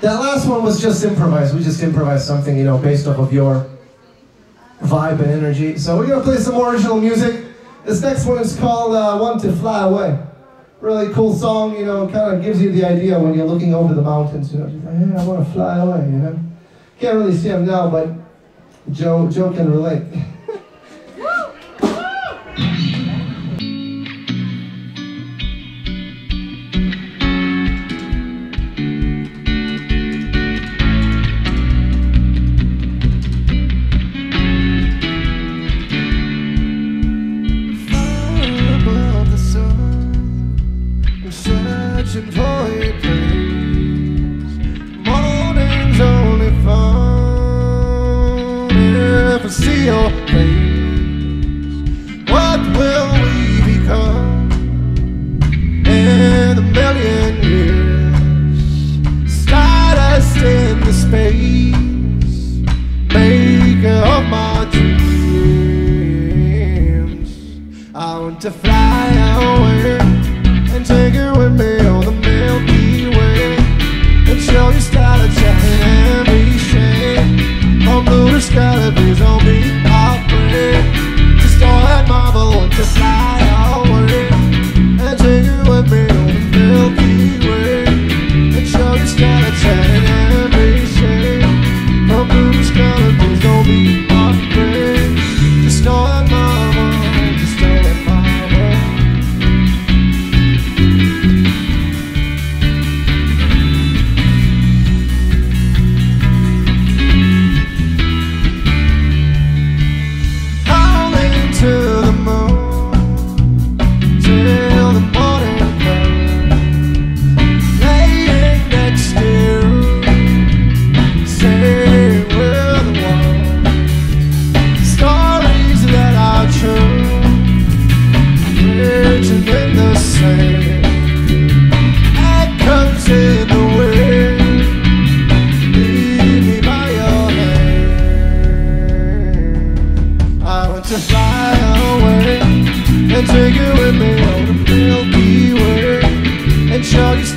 That last one was just improvised. We just improvised something, you know, based off of your vibe and energy. So we're gonna play some original music. This next one is called uh, "Want to Fly Away." Really cool song, you know. Kind of gives you the idea when you're looking over the mountains. You know, like, hey, I want to fly away. You know, can't really see them now, but Joe Joe can relate. I see your face. What will we become in a million years? Stardust into space, maker of my dreams. I want to fly away and take you with me I want to fly away and take you with me on the Milky Way and show you.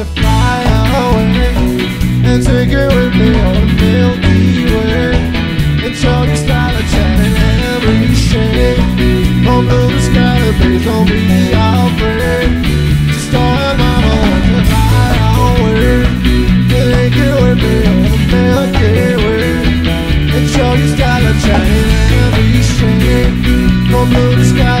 to fly away and take it with me on the Milky Way. And show the style of chatting every shade. On blue sky, the base on me, I'll Gotta fly away. Take with me on Milky Way. And style of chatting every shade. On blue sky,